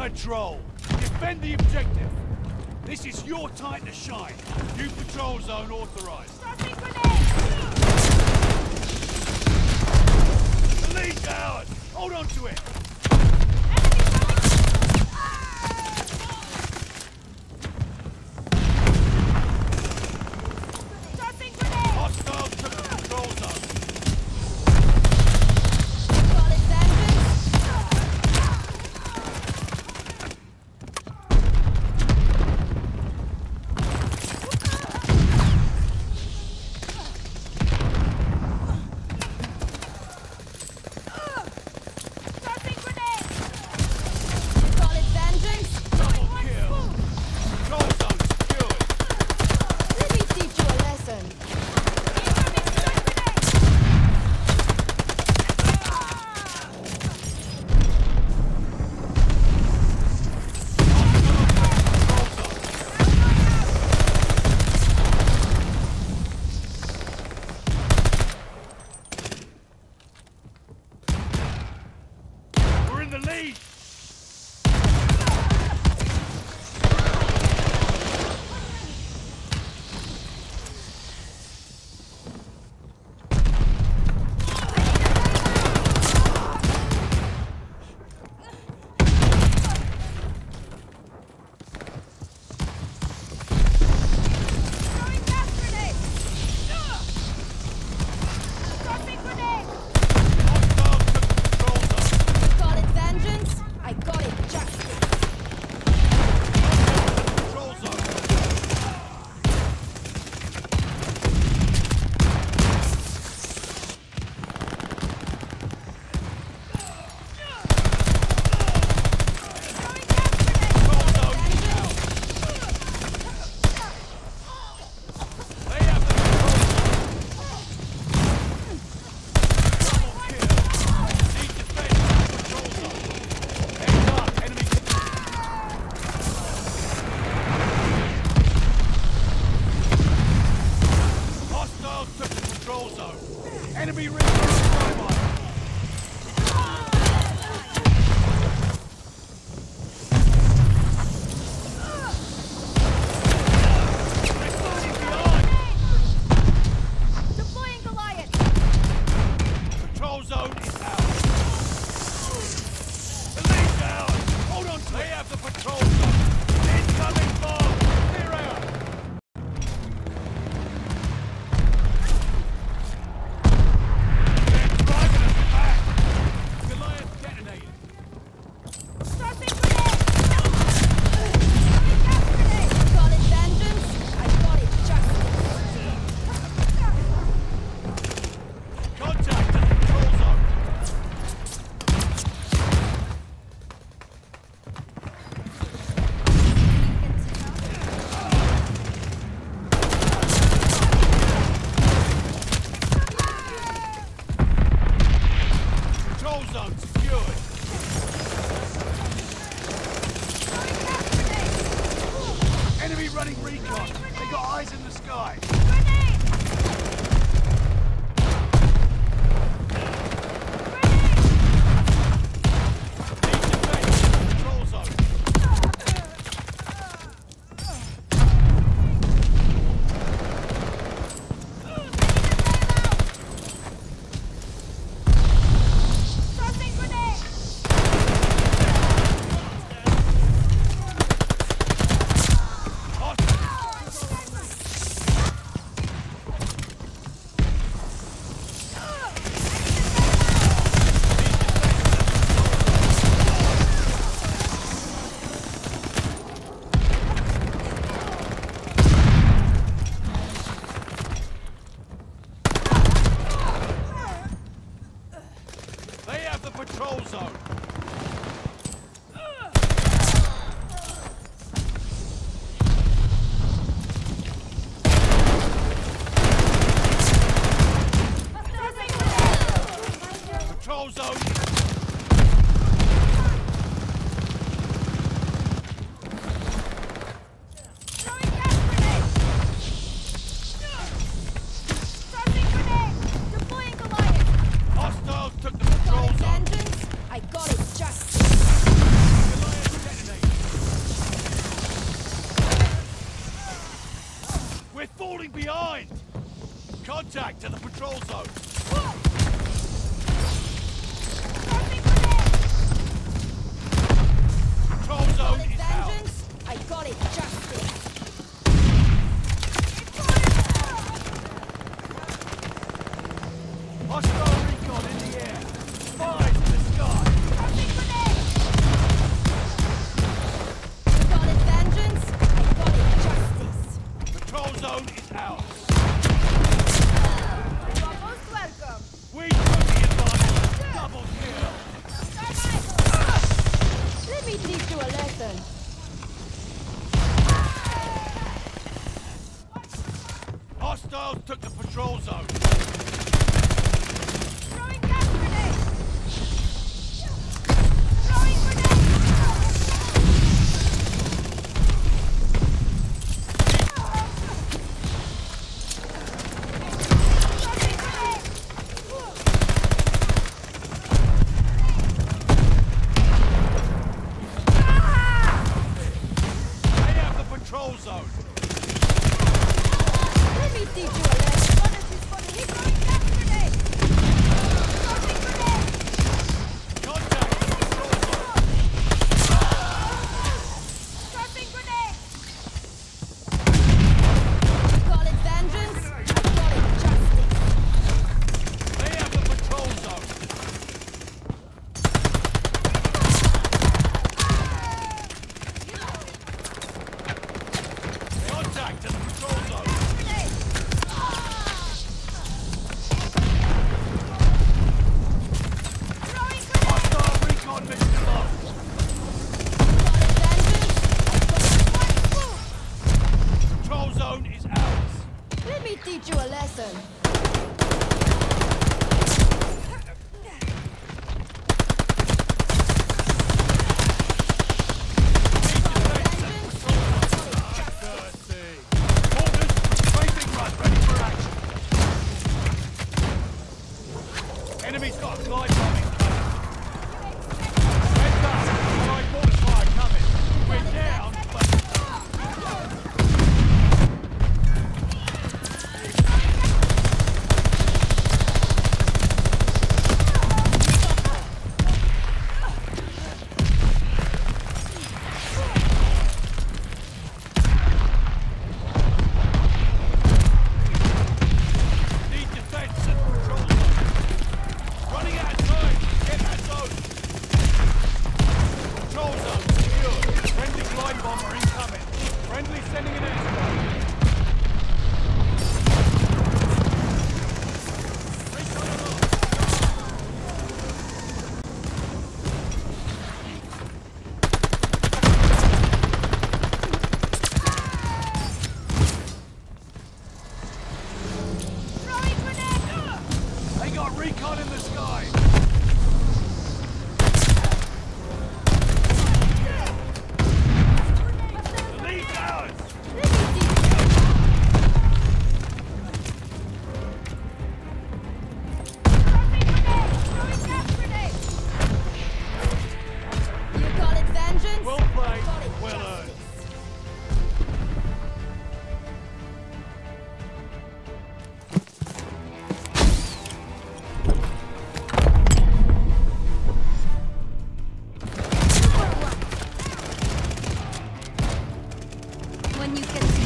patrol. Defend the objective. This is your time to shine. New patrol zone authorized. Grenade! The down! Hold on to it! running recon. They got eyes in the sky. Grenade! the patrol zone. We're falling behind! Contact to the patrol zone! Patrol Whoa! I got it, Jack. Siege Recon in the sky! when you can.